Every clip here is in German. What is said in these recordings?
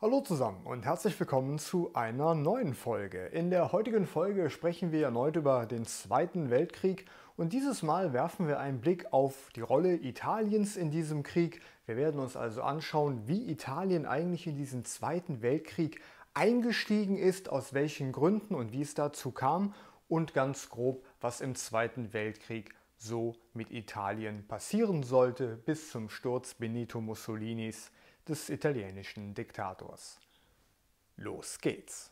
Hallo zusammen und herzlich willkommen zu einer neuen Folge. In der heutigen Folge sprechen wir erneut über den Zweiten Weltkrieg und dieses Mal werfen wir einen Blick auf die Rolle Italiens in diesem Krieg. Wir werden uns also anschauen, wie Italien eigentlich in diesen Zweiten Weltkrieg eingestiegen ist, aus welchen Gründen und wie es dazu kam und ganz grob, was im Zweiten Weltkrieg so mit Italien passieren sollte bis zum Sturz Benito Mussolinis des italienischen Diktators. Los geht's!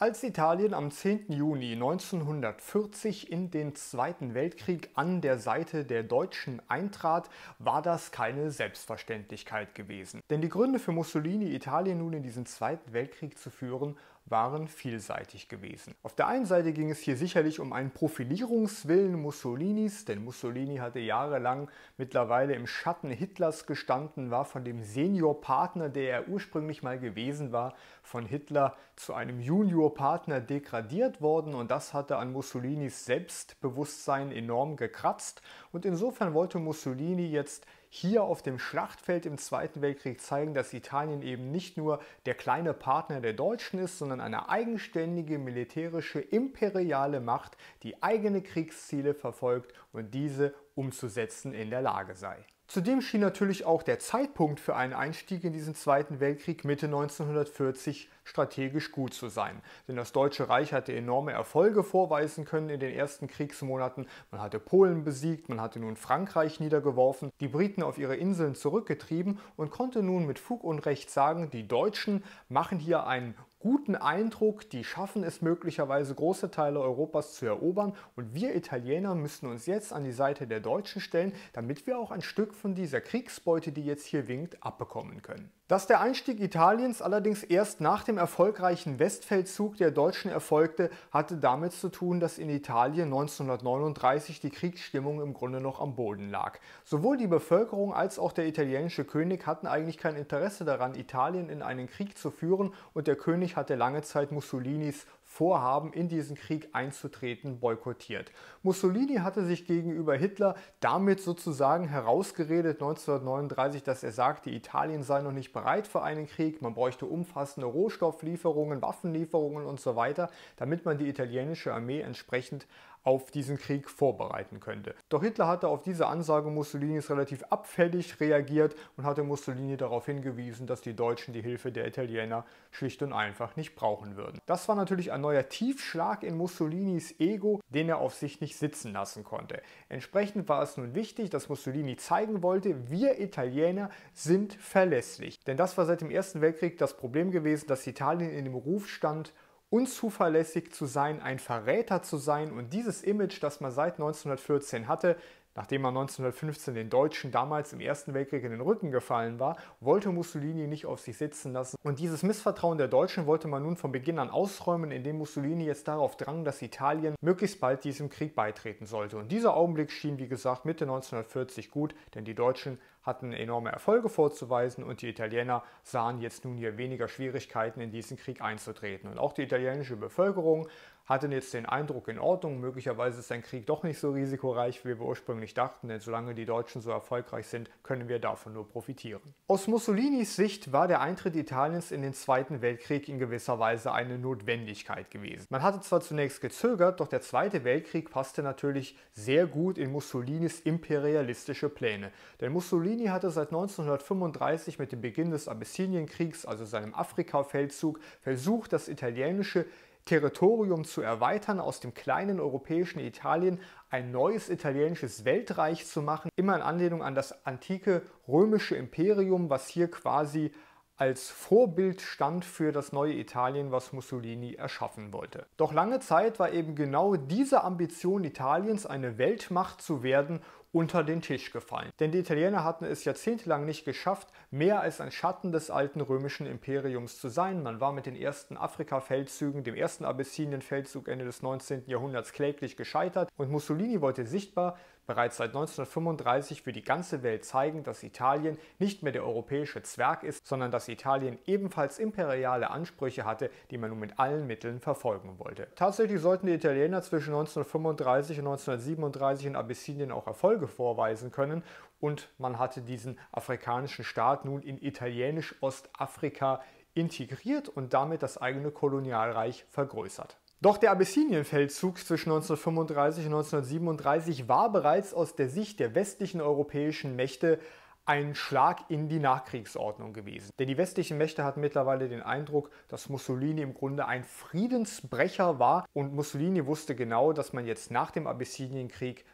Als Italien am 10. Juni 1940 in den Zweiten Weltkrieg an der Seite der Deutschen eintrat, war das keine Selbstverständlichkeit gewesen. Denn die Gründe für Mussolini, Italien nun in diesen Zweiten Weltkrieg zu führen, waren vielseitig gewesen. Auf der einen Seite ging es hier sicherlich um einen Profilierungswillen Mussolinis, denn Mussolini hatte jahrelang mittlerweile im Schatten Hitlers gestanden, war von dem Seniorpartner, der er ursprünglich mal gewesen war, von Hitler zu einem Juniorpartner degradiert worden und das hatte an Mussolinis Selbstbewusstsein enorm gekratzt und insofern wollte Mussolini jetzt hier auf dem Schlachtfeld im Zweiten Weltkrieg zeigen, dass Italien eben nicht nur der kleine Partner der Deutschen ist, sondern eine eigenständige militärische imperiale Macht, die eigene Kriegsziele verfolgt und diese umzusetzen in der Lage sei. Zudem schien natürlich auch der Zeitpunkt für einen Einstieg in diesen Zweiten Weltkrieg Mitte 1940 strategisch gut zu sein. Denn das Deutsche Reich hatte enorme Erfolge vorweisen können in den ersten Kriegsmonaten. Man hatte Polen besiegt, man hatte nun Frankreich niedergeworfen, die Briten auf ihre Inseln zurückgetrieben und konnte nun mit Fug und Recht sagen, die Deutschen machen hier einen guten Eindruck, die schaffen es möglicherweise große Teile Europas zu erobern und wir Italiener müssen uns jetzt an die Seite der Deutschen stellen, damit wir auch ein Stück von dieser Kriegsbeute, die jetzt hier winkt, abbekommen können. Dass der Einstieg Italiens allerdings erst nach dem erfolgreichen Westfeldzug der Deutschen erfolgte, hatte damit zu tun, dass in Italien 1939 die Kriegsstimmung im Grunde noch am Boden lag. Sowohl die Bevölkerung als auch der italienische König hatten eigentlich kein Interesse daran, Italien in einen Krieg zu führen und der König hatte lange Zeit Mussolinis Vorhaben, in diesen Krieg einzutreten, boykottiert. Mussolini hatte sich gegenüber Hitler damit sozusagen herausgeredet 1939, dass er sagte, Italien sei noch nicht bereit für einen Krieg, man bräuchte umfassende Rohstofflieferungen, Waffenlieferungen und so weiter, damit man die italienische Armee entsprechend auf diesen Krieg vorbereiten könnte. Doch Hitler hatte auf diese Ansage Mussolinis relativ abfällig reagiert und hatte Mussolini darauf hingewiesen, dass die Deutschen die Hilfe der Italiener schlicht und einfach nicht brauchen würden. Das war natürlich ein neuer Tiefschlag in Mussolinis Ego, den er auf sich nicht sitzen lassen konnte. Entsprechend war es nun wichtig, dass Mussolini zeigen wollte, wir Italiener sind verlässlich. Denn das war seit dem Ersten Weltkrieg das Problem gewesen, dass Italien in dem Ruf stand, unzuverlässig zu sein, ein Verräter zu sein und dieses Image, das man seit 1914 hatte, Nachdem er 1915 den Deutschen damals im Ersten Weltkrieg in den Rücken gefallen war, wollte Mussolini nicht auf sich sitzen lassen. Und dieses Missvertrauen der Deutschen wollte man nun von Beginn an ausräumen, indem Mussolini jetzt darauf drang, dass Italien möglichst bald diesem Krieg beitreten sollte. Und dieser Augenblick schien, wie gesagt, Mitte 1940 gut, denn die Deutschen hatten enorme Erfolge vorzuweisen und die Italiener sahen jetzt nun hier weniger Schwierigkeiten, in diesen Krieg einzutreten. Und auch die italienische Bevölkerung hatten jetzt den Eindruck, in Ordnung, möglicherweise ist ein Krieg doch nicht so risikoreich, wie wir ursprünglich dachten, denn solange die Deutschen so erfolgreich sind, können wir davon nur profitieren. Aus Mussolinis Sicht war der Eintritt Italiens in den Zweiten Weltkrieg in gewisser Weise eine Notwendigkeit gewesen. Man hatte zwar zunächst gezögert, doch der Zweite Weltkrieg passte natürlich sehr gut in Mussolinis imperialistische Pläne. Denn Mussolini hatte seit 1935 mit dem Beginn des Abessinienkriegs, also seinem Afrika-Feldzug, versucht, das italienische Territorium zu erweitern, aus dem kleinen europäischen Italien ein neues italienisches Weltreich zu machen, immer in Anlehnung an das antike römische Imperium, was hier quasi als Vorbild stand für das neue Italien, was Mussolini erschaffen wollte. Doch lange Zeit war eben genau diese Ambition Italiens, eine Weltmacht zu werden, unter den Tisch gefallen. Denn die Italiener hatten es jahrzehntelang nicht geschafft, mehr als ein Schatten des alten römischen Imperiums zu sein. Man war mit den ersten Afrika-Feldzügen, dem ersten Abyssinien-Feldzug Ende des 19. Jahrhunderts kläglich gescheitert und Mussolini wollte sichtbar bereits seit 1935 für die ganze Welt zeigen, dass Italien nicht mehr der europäische Zwerg ist, sondern dass Italien ebenfalls imperiale Ansprüche hatte, die man nun mit allen Mitteln verfolgen wollte. Tatsächlich sollten die Italiener zwischen 1935 und 1937 in Abyssinien auch Erfolge vorweisen können und man hatte diesen afrikanischen Staat nun in italienisch-Ostafrika integriert und damit das eigene Kolonialreich vergrößert. Doch der Abyssinien-Feldzug zwischen 1935 und 1937 war bereits aus der Sicht der westlichen europäischen Mächte ein Schlag in die Nachkriegsordnung gewesen. Denn die westlichen Mächte hatten mittlerweile den Eindruck, dass Mussolini im Grunde ein Friedensbrecher war und Mussolini wusste genau, dass man jetzt nach dem Abyssinienkrieg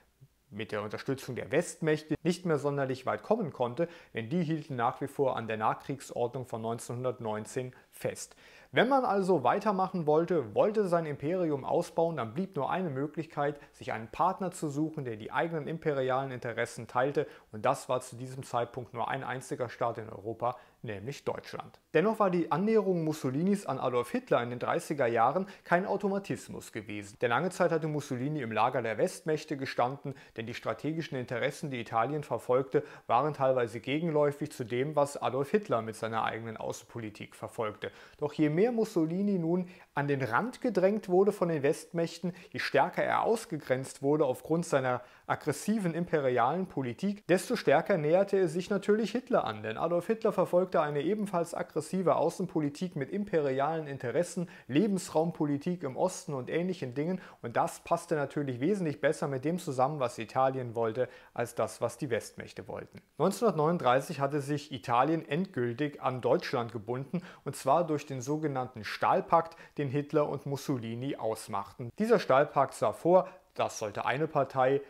mit der Unterstützung der Westmächte nicht mehr sonderlich weit kommen konnte, denn die hielten nach wie vor an der Nachkriegsordnung von 1919 fest. Wenn man also weitermachen wollte, wollte sein Imperium ausbauen, dann blieb nur eine Möglichkeit, sich einen Partner zu suchen, der die eigenen imperialen Interessen teilte und das war zu diesem Zeitpunkt nur ein einziger Staat in Europa, nämlich Deutschland. Dennoch war die Annäherung Mussolinis an Adolf Hitler in den 30er Jahren kein Automatismus gewesen. Denn lange Zeit hatte Mussolini im Lager der Westmächte gestanden, denn die strategischen Interessen, die Italien verfolgte, waren teilweise gegenläufig zu dem, was Adolf Hitler mit seiner eigenen Außenpolitik verfolgte. Doch je mehr Mussolini nun an den Rand gedrängt wurde von den Westmächten, je stärker er ausgegrenzt wurde aufgrund seiner aggressiven imperialen Politik, desto stärker näherte er sich natürlich Hitler an. Denn Adolf Hitler verfolgte eine ebenfalls aggressive Außenpolitik mit imperialen Interessen, Lebensraumpolitik im Osten und ähnlichen Dingen. Und das passte natürlich wesentlich besser mit dem zusammen, was Italien wollte, als das, was die Westmächte wollten. 1939 hatte sich Italien endgültig an Deutschland gebunden, und zwar durch den sogenannten Stahlpakt, den Hitler und Mussolini ausmachten. Dieser Stahlpakt sah vor, das sollte eine Partei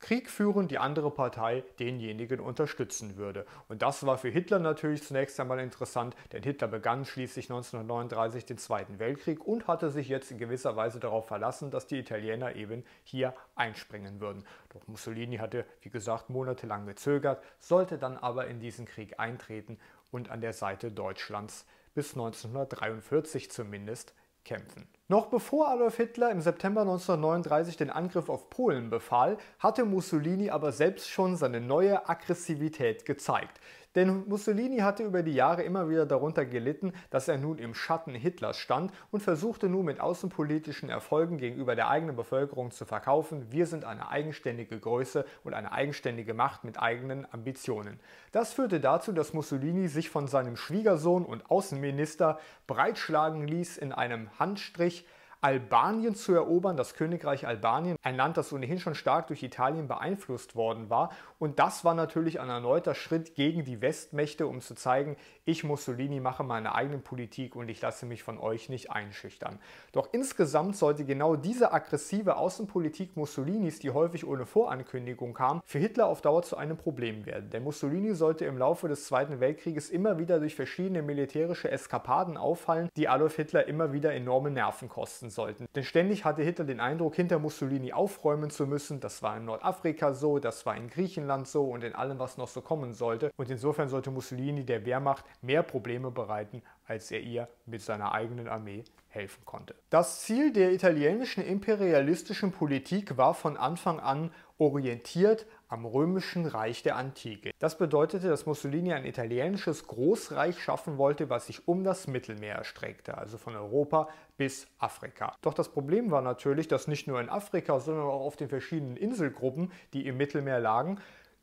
Krieg führen, die andere Partei denjenigen unterstützen würde. Und das war für Hitler natürlich zunächst einmal interessant, denn Hitler begann schließlich 1939 den Zweiten Weltkrieg und hatte sich jetzt in gewisser Weise darauf verlassen, dass die Italiener eben hier einspringen würden. Doch Mussolini hatte, wie gesagt, monatelang gezögert, sollte dann aber in diesen Krieg eintreten und an der Seite Deutschlands bis 1943 zumindest kämpfen. Noch bevor Adolf Hitler im September 1939 den Angriff auf Polen befahl, hatte Mussolini aber selbst schon seine neue Aggressivität gezeigt. Denn Mussolini hatte über die Jahre immer wieder darunter gelitten, dass er nun im Schatten Hitlers stand und versuchte nun mit außenpolitischen Erfolgen gegenüber der eigenen Bevölkerung zu verkaufen, wir sind eine eigenständige Größe und eine eigenständige Macht mit eigenen Ambitionen. Das führte dazu, dass Mussolini sich von seinem Schwiegersohn und Außenminister breitschlagen ließ in einem Handstrich, Albanien zu erobern, das Königreich Albanien, ein Land, das ohnehin schon stark durch Italien beeinflusst worden war. Und das war natürlich ein erneuter Schritt gegen die Westmächte, um zu zeigen, ich Mussolini mache meine eigene Politik und ich lasse mich von euch nicht einschüchtern. Doch insgesamt sollte genau diese aggressive Außenpolitik Mussolinis, die häufig ohne Vorankündigung kam, für Hitler auf Dauer zu einem Problem werden. Denn Mussolini sollte im Laufe des Zweiten Weltkrieges immer wieder durch verschiedene militärische Eskapaden auffallen, die Adolf Hitler immer wieder enorme Nerven kosten sollten. Denn ständig hatte Hitler den Eindruck, hinter Mussolini aufräumen zu müssen. Das war in Nordafrika so, das war in Griechenland so und in allem, was noch so kommen sollte. Und insofern sollte Mussolini der Wehrmacht mehr Probleme bereiten, als er ihr mit seiner eigenen Armee helfen konnte. Das Ziel der italienischen imperialistischen Politik war von Anfang an orientiert am römischen Reich der Antike. Das bedeutete, dass Mussolini ein italienisches Großreich schaffen wollte, was sich um das Mittelmeer erstreckte, also von Europa bis Afrika. Doch das Problem war natürlich, dass nicht nur in Afrika, sondern auch auf den verschiedenen Inselgruppen, die im Mittelmeer lagen,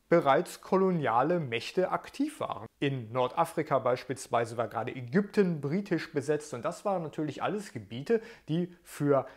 bereits koloniale Mächte aktiv waren. In Nordafrika beispielsweise war gerade Ägypten britisch besetzt und das waren natürlich alles Gebiete, die für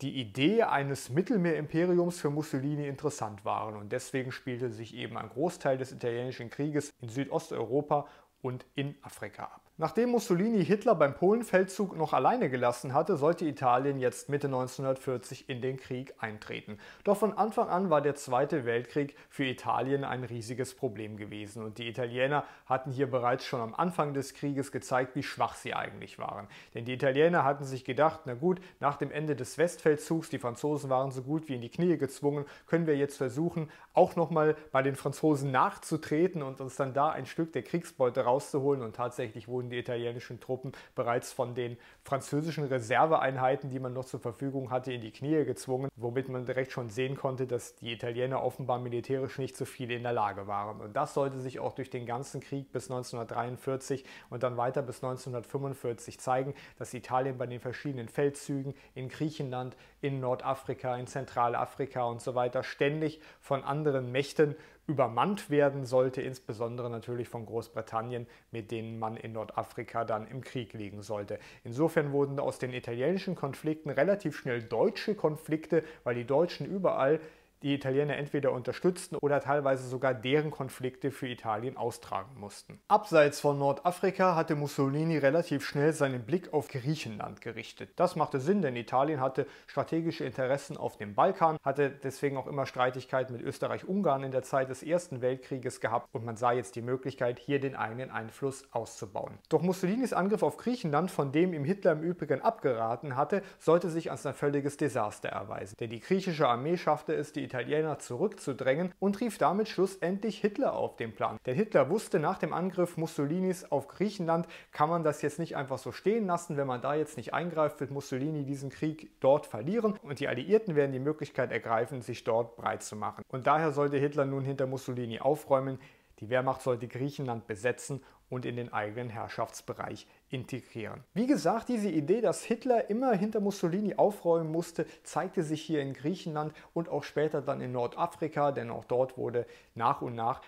die Idee eines Mittelmeerimperiums für Mussolini interessant waren und deswegen spielte sich eben ein Großteil des italienischen Krieges in Südosteuropa und in Afrika ab. Nachdem Mussolini Hitler beim Polenfeldzug noch alleine gelassen hatte, sollte Italien jetzt Mitte 1940 in den Krieg eintreten. Doch von Anfang an war der Zweite Weltkrieg für Italien ein riesiges Problem gewesen und die Italiener hatten hier bereits schon am Anfang des Krieges gezeigt, wie schwach sie eigentlich waren. Denn die Italiener hatten sich gedacht, na gut, nach dem Ende des Westfeldzugs, die Franzosen waren so gut wie in die Knie gezwungen, können wir jetzt versuchen, auch nochmal bei den Franzosen nachzutreten und uns dann da ein Stück der Kriegsbeute rauszuholen und tatsächlich wurden wurden die italienischen Truppen bereits von den französischen Reserveeinheiten, die man noch zur Verfügung hatte, in die Knie gezwungen, womit man direkt schon sehen konnte, dass die Italiener offenbar militärisch nicht so viel in der Lage waren. Und das sollte sich auch durch den ganzen Krieg bis 1943 und dann weiter bis 1945 zeigen, dass Italien bei den verschiedenen Feldzügen in Griechenland, in Nordafrika, in Zentralafrika und so weiter ständig von anderen Mächten übermannt werden sollte, insbesondere natürlich von Großbritannien, mit denen man in Nordafrika dann im Krieg liegen sollte. Insofern wurden aus den italienischen Konflikten relativ schnell deutsche Konflikte, weil die Deutschen überall die Italiener entweder unterstützten oder teilweise sogar deren Konflikte für Italien austragen mussten. Abseits von Nordafrika hatte Mussolini relativ schnell seinen Blick auf Griechenland gerichtet. Das machte Sinn, denn Italien hatte strategische Interessen auf dem Balkan, hatte deswegen auch immer Streitigkeiten mit Österreich-Ungarn in der Zeit des Ersten Weltkrieges gehabt und man sah jetzt die Möglichkeit, hier den eigenen Einfluss auszubauen. Doch Mussolinis Angriff auf Griechenland, von dem ihm Hitler im Übrigen abgeraten hatte, sollte sich als ein völliges Desaster erweisen. Denn die griechische Armee schaffte es, die Italiener zurückzudrängen und rief damit schlussendlich Hitler auf den Plan. Denn Hitler wusste nach dem Angriff Mussolinis auf Griechenland, kann man das jetzt nicht einfach so stehen lassen. Wenn man da jetzt nicht eingreift, wird Mussolini diesen Krieg dort verlieren und die Alliierten werden die Möglichkeit ergreifen, sich dort breit zu machen. Und daher sollte Hitler nun hinter Mussolini aufräumen. Die Wehrmacht sollte Griechenland besetzen und in den eigenen Herrschaftsbereich integrieren. Wie gesagt, diese Idee, dass Hitler immer hinter Mussolini aufräumen musste, zeigte sich hier in Griechenland und auch später dann in Nordafrika, denn auch dort wurde nach und nach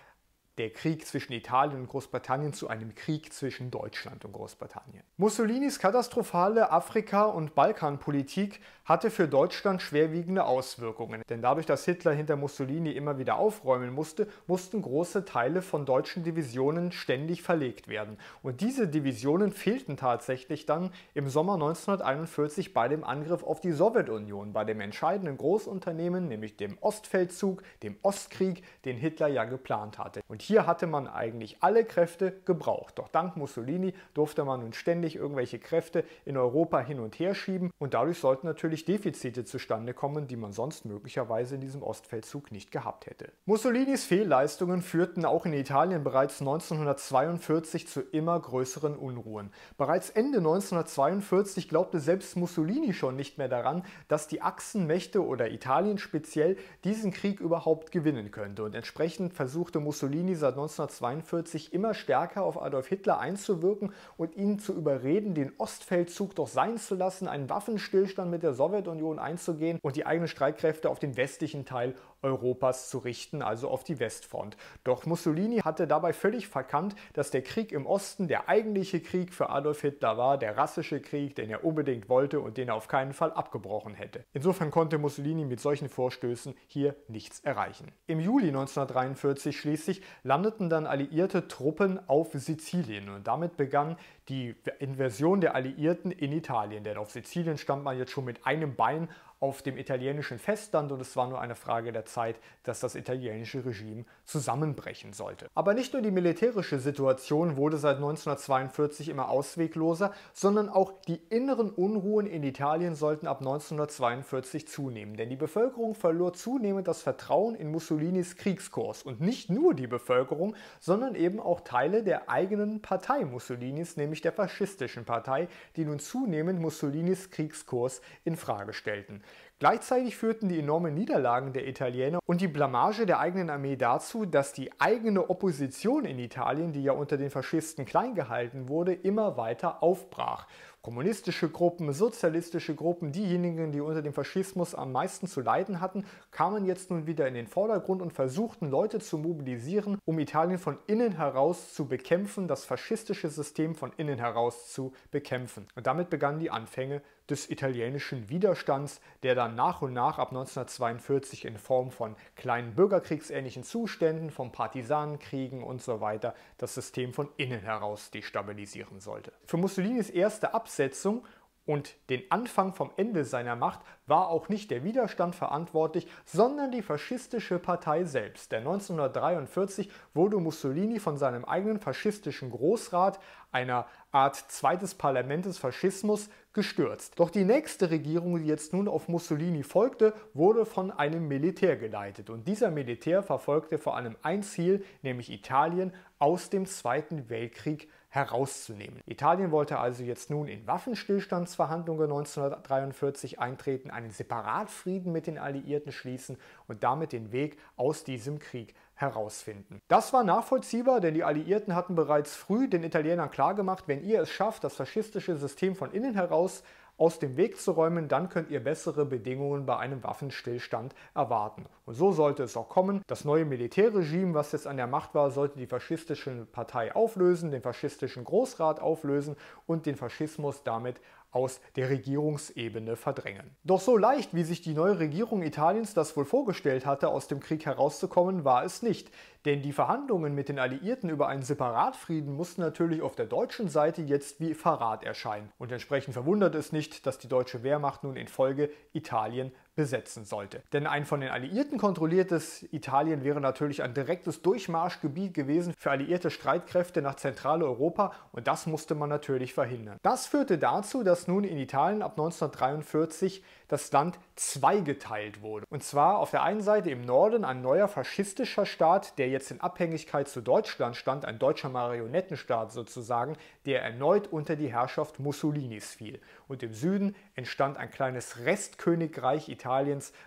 der Krieg zwischen Italien und Großbritannien zu einem Krieg zwischen Deutschland und Großbritannien. Mussolinis katastrophale Afrika- und Balkanpolitik hatte für Deutschland schwerwiegende Auswirkungen. Denn dadurch, dass Hitler hinter Mussolini immer wieder aufräumen musste, mussten große Teile von deutschen Divisionen ständig verlegt werden. Und diese Divisionen fehlten tatsächlich dann im Sommer 1941 bei dem Angriff auf die Sowjetunion, bei dem entscheidenden Großunternehmen, nämlich dem Ostfeldzug, dem Ostkrieg, den Hitler ja geplant hatte. Und hier hatte man eigentlich alle Kräfte gebraucht. Doch dank Mussolini durfte man nun ständig irgendwelche Kräfte in Europa hin und her schieben und dadurch sollten natürlich Defizite zustande kommen, die man sonst möglicherweise in diesem Ostfeldzug nicht gehabt hätte. Mussolinis Fehlleistungen führten auch in Italien bereits 1942 zu immer größeren Unruhen. Bereits Ende 1942 glaubte selbst Mussolini schon nicht mehr daran, dass die Achsenmächte oder Italien speziell diesen Krieg überhaupt gewinnen könnte und entsprechend versuchte Mussolini seit 1942 immer stärker auf Adolf Hitler einzuwirken und ihn zu überreden, den Ostfeldzug doch sein zu lassen, einen Waffenstillstand mit der Sowjetunion einzugehen und die eigenen Streitkräfte auf den westlichen Teil Europas zu richten, also auf die Westfront. Doch Mussolini hatte dabei völlig verkannt, dass der Krieg im Osten der eigentliche Krieg für Adolf Hitler war, der rassische Krieg, den er unbedingt wollte und den er auf keinen Fall abgebrochen hätte. Insofern konnte Mussolini mit solchen Vorstößen hier nichts erreichen. Im Juli 1943 schließlich landeten dann alliierte Truppen auf Sizilien und damit begann die Inversion der Alliierten in Italien, denn auf Sizilien stand man jetzt schon mit einem Bein auf dem italienischen Festland und es war nur eine Frage der Zeit, dass das italienische Regime zusammenbrechen sollte. Aber nicht nur die militärische Situation wurde seit 1942 immer auswegloser, sondern auch die inneren Unruhen in Italien sollten ab 1942 zunehmen, denn die Bevölkerung verlor zunehmend das Vertrauen in Mussolinis Kriegskurs. Und nicht nur die Bevölkerung, sondern eben auch Teile der eigenen Partei Mussolinis, nämlich der faschistischen Partei, die nun zunehmend Mussolinis Kriegskurs in Frage stellten. Gleichzeitig führten die enormen Niederlagen der Italiener und die Blamage der eigenen Armee dazu, dass die eigene Opposition in Italien, die ja unter den Faschisten klein gehalten wurde, immer weiter aufbrach. Kommunistische Gruppen, sozialistische Gruppen, diejenigen, die unter dem Faschismus am meisten zu leiden hatten, kamen jetzt nun wieder in den Vordergrund und versuchten Leute zu mobilisieren, um Italien von innen heraus zu bekämpfen, das faschistische System von innen heraus zu bekämpfen. Und damit begannen die Anfänge des italienischen Widerstands, der dann nach und nach ab 1942 in Form von kleinen bürgerkriegsähnlichen Zuständen, von Partisanenkriegen und so weiter das System von innen heraus destabilisieren sollte. Für Mussolinis erste Absetzung und den Anfang vom Ende seiner Macht war auch nicht der Widerstand verantwortlich, sondern die faschistische Partei selbst. Denn 1943 wurde Mussolini von seinem eigenen faschistischen Großrat, einer Art zweites Parlament des Faschismus, gestürzt. Doch die nächste Regierung, die jetzt nun auf Mussolini folgte, wurde von einem Militär geleitet. Und dieser Militär verfolgte vor allem ein Ziel, nämlich Italien aus dem Zweiten Weltkrieg herauszunehmen. Italien wollte also jetzt nun in Waffenstillstandsverhandlungen 1943 eintreten, einen Separatfrieden mit den Alliierten schließen und damit den Weg aus diesem Krieg herausfinden. Das war nachvollziehbar, denn die Alliierten hatten bereits früh den Italienern klargemacht, wenn ihr es schafft, das faschistische System von innen heraus aus dem Weg zu räumen, dann könnt ihr bessere Bedingungen bei einem Waffenstillstand erwarten. Und so sollte es auch kommen. Das neue Militärregime, was jetzt an der Macht war, sollte die faschistische Partei auflösen, den faschistischen Großrat auflösen und den Faschismus damit aus der Regierungsebene verdrängen. Doch so leicht, wie sich die neue Regierung Italiens das wohl vorgestellt hatte, aus dem Krieg herauszukommen, war es nicht. Denn die Verhandlungen mit den Alliierten über einen Separatfrieden mussten natürlich auf der deutschen Seite jetzt wie Verrat erscheinen. Und entsprechend verwundert es nicht, dass die deutsche Wehrmacht nun in Folge Italien besetzen sollte. Denn ein von den Alliierten kontrolliertes Italien wäre natürlich ein direktes Durchmarschgebiet gewesen für alliierte Streitkräfte nach Zentraleuropa und das musste man natürlich verhindern. Das führte dazu, dass nun in Italien ab 1943 das Land zweigeteilt wurde. Und zwar auf der einen Seite im Norden ein neuer faschistischer Staat, der jetzt in Abhängigkeit zu Deutschland stand, ein deutscher Marionettenstaat sozusagen, der erneut unter die Herrschaft Mussolinis fiel. Und im Süden entstand ein kleines Restkönigreich Italiens,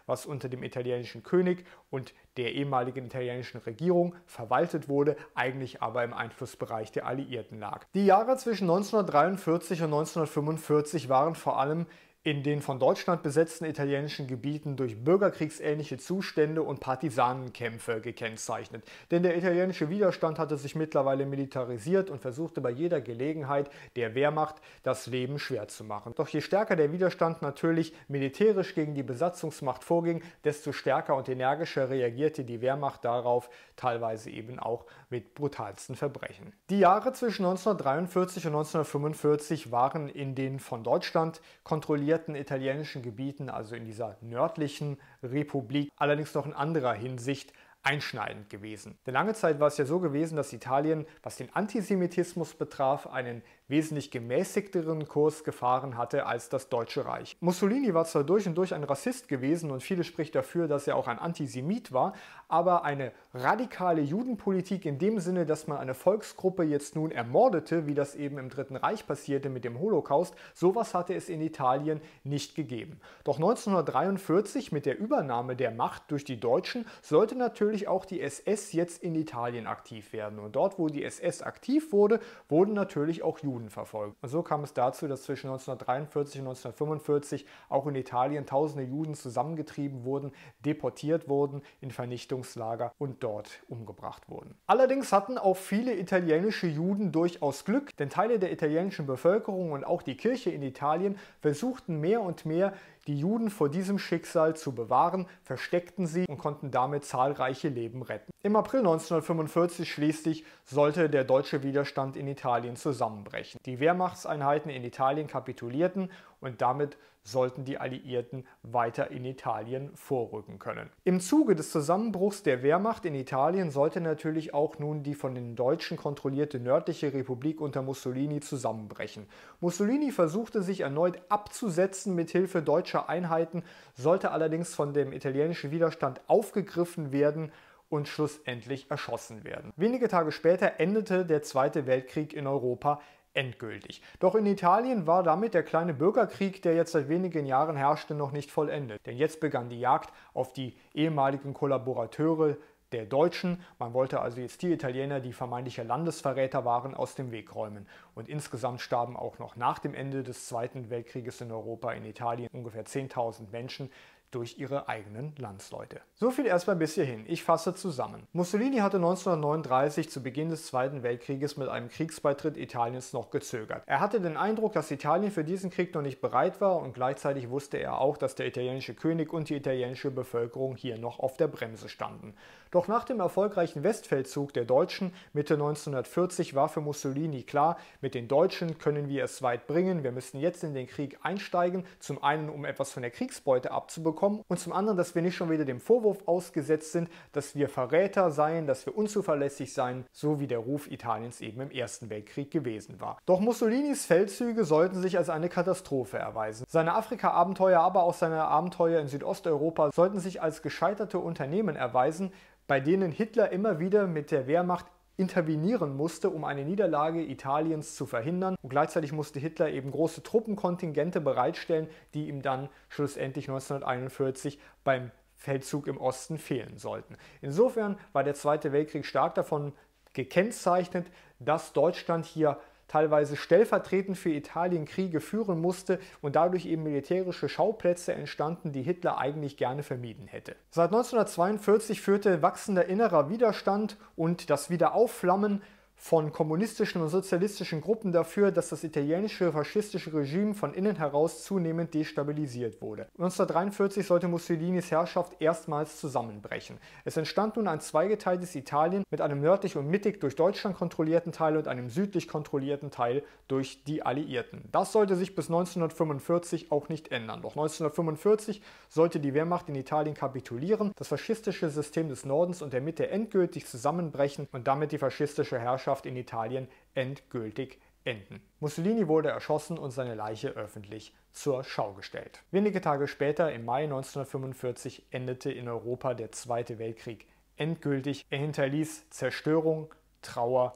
was unter dem italienischen König und der ehemaligen italienischen Regierung verwaltet wurde, eigentlich aber im Einflussbereich der Alliierten lag. Die Jahre zwischen 1943 und 1945 waren vor allem in den von Deutschland besetzten italienischen Gebieten durch bürgerkriegsähnliche Zustände und Partisanenkämpfe gekennzeichnet. Denn der italienische Widerstand hatte sich mittlerweile militarisiert und versuchte bei jeder Gelegenheit der Wehrmacht das Leben schwer zu machen. Doch je stärker der Widerstand natürlich militärisch gegen die Besatzungsmacht vorging, desto stärker und energischer reagierte die Wehrmacht darauf, teilweise eben auch mit brutalsten Verbrechen. Die Jahre zwischen 1943 und 1945 waren in den von Deutschland kontrollierten kontrollierten italienischen Gebieten, also in dieser nördlichen Republik, allerdings noch in anderer Hinsicht einschneidend gewesen. Denn lange Zeit war es ja so gewesen, dass Italien, was den Antisemitismus betraf, einen wesentlich gemäßigteren Kurs gefahren hatte als das Deutsche Reich. Mussolini war zwar durch und durch ein Rassist gewesen und viele spricht dafür, dass er auch ein Antisemit war, aber eine radikale Judenpolitik in dem Sinne, dass man eine Volksgruppe jetzt nun ermordete, wie das eben im Dritten Reich passierte mit dem Holocaust, sowas hatte es in Italien nicht gegeben. Doch 1943 mit der Übernahme der Macht durch die Deutschen sollte natürlich auch die SS jetzt in Italien aktiv werden. Und dort, wo die SS aktiv wurde, wurden natürlich auch Juden Juden verfolgt. Und so kam es dazu, dass zwischen 1943 und 1945 auch in Italien tausende Juden zusammengetrieben wurden, deportiert wurden, in Vernichtungslager und dort umgebracht wurden. Allerdings hatten auch viele italienische Juden durchaus Glück, denn Teile der italienischen Bevölkerung und auch die Kirche in Italien versuchten mehr und mehr die Juden vor diesem Schicksal zu bewahren, versteckten sie und konnten damit zahlreiche Leben retten. Im April 1945 schließlich sollte der deutsche Widerstand in Italien zusammenbrechen. Die Wehrmachtseinheiten in Italien kapitulierten und damit sollten die Alliierten weiter in Italien vorrücken können. Im Zuge des Zusammenbruchs der Wehrmacht in Italien sollte natürlich auch nun die von den Deutschen kontrollierte nördliche Republik unter Mussolini zusammenbrechen. Mussolini versuchte sich erneut abzusetzen mit Hilfe deutscher Einheiten, sollte allerdings von dem italienischen Widerstand aufgegriffen werden und schlussendlich erschossen werden. Wenige Tage später endete der Zweite Weltkrieg in Europa endgültig. Doch in Italien war damit der kleine Bürgerkrieg, der jetzt seit wenigen Jahren herrschte, noch nicht vollendet. Denn jetzt begann die Jagd auf die ehemaligen Kollaborateure der Deutschen. Man wollte also jetzt die Italiener, die vermeintliche Landesverräter waren, aus dem Weg räumen. Und insgesamt starben auch noch nach dem Ende des Zweiten Weltkrieges in Europa, in Italien, ungefähr 10.000 Menschen durch ihre eigenen Landsleute. So viel erstmal bis hierhin. Ich fasse zusammen. Mussolini hatte 1939 zu Beginn des Zweiten Weltkrieges mit einem Kriegsbeitritt Italiens noch gezögert. Er hatte den Eindruck, dass Italien für diesen Krieg noch nicht bereit war und gleichzeitig wusste er auch, dass der italienische König und die italienische Bevölkerung hier noch auf der Bremse standen. Doch nach dem erfolgreichen Westfeldzug der Deutschen Mitte 1940 war für Mussolini klar, mit den Deutschen können wir es weit bringen, wir müssen jetzt in den Krieg einsteigen, zum einen um etwas von der Kriegsbeute abzubekommen und zum anderen, dass wir nicht schon wieder dem Vorwurf ausgesetzt sind, dass wir Verräter seien, dass wir unzuverlässig seien, so wie der Ruf Italiens eben im Ersten Weltkrieg gewesen war. Doch Mussolinis Feldzüge sollten sich als eine Katastrophe erweisen. Seine Afrika-Abenteuer, aber auch seine Abenteuer in Südosteuropa sollten sich als gescheiterte Unternehmen erweisen, bei denen Hitler immer wieder mit der Wehrmacht intervenieren musste, um eine Niederlage Italiens zu verhindern. Und gleichzeitig musste Hitler eben große Truppenkontingente bereitstellen, die ihm dann schlussendlich 1941 beim Feldzug im Osten fehlen sollten. Insofern war der Zweite Weltkrieg stark davon gekennzeichnet, dass Deutschland hier teilweise stellvertretend für Italien Kriege führen musste und dadurch eben militärische Schauplätze entstanden, die Hitler eigentlich gerne vermieden hätte. Seit 1942 führte wachsender innerer Widerstand und das Wiederaufflammen von kommunistischen und sozialistischen Gruppen dafür, dass das italienische faschistische Regime von innen heraus zunehmend destabilisiert wurde. 1943 sollte Mussolinis Herrschaft erstmals zusammenbrechen. Es entstand nun ein zweigeteiltes Italien mit einem nördlich und mittig durch Deutschland kontrollierten Teil und einem südlich kontrollierten Teil durch die Alliierten. Das sollte sich bis 1945 auch nicht ändern. Doch 1945 sollte die Wehrmacht in Italien kapitulieren, das faschistische System des Nordens und der Mitte endgültig zusammenbrechen und damit die faschistische Herrschaft Herrschaft in Italien endgültig enden. Mussolini wurde erschossen und seine Leiche öffentlich zur Schau gestellt. Wenige Tage später, im Mai 1945, endete in Europa der Zweite Weltkrieg endgültig. Er hinterließ Zerstörung, Trauer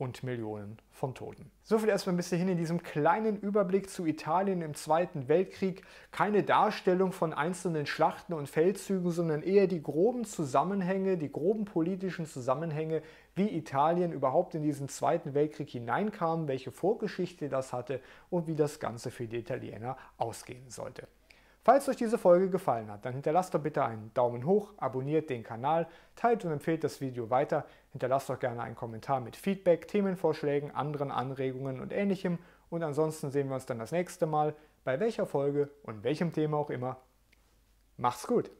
und Millionen von Toten. So viel erstmal ein bisschen hin in diesem kleinen Überblick zu Italien im Zweiten Weltkrieg. Keine Darstellung von einzelnen Schlachten und Feldzügen, sondern eher die groben Zusammenhänge, die groben politischen Zusammenhänge, wie Italien überhaupt in diesen Zweiten Weltkrieg hineinkam, welche Vorgeschichte das hatte und wie das Ganze für die Italiener ausgehen sollte. Falls euch diese Folge gefallen hat, dann hinterlasst doch bitte einen Daumen hoch, abonniert den Kanal, teilt und empfehlt das Video weiter, hinterlasst doch gerne einen Kommentar mit Feedback, Themenvorschlägen, anderen Anregungen und ähnlichem und ansonsten sehen wir uns dann das nächste Mal, bei welcher Folge und welchem Thema auch immer. Macht's gut!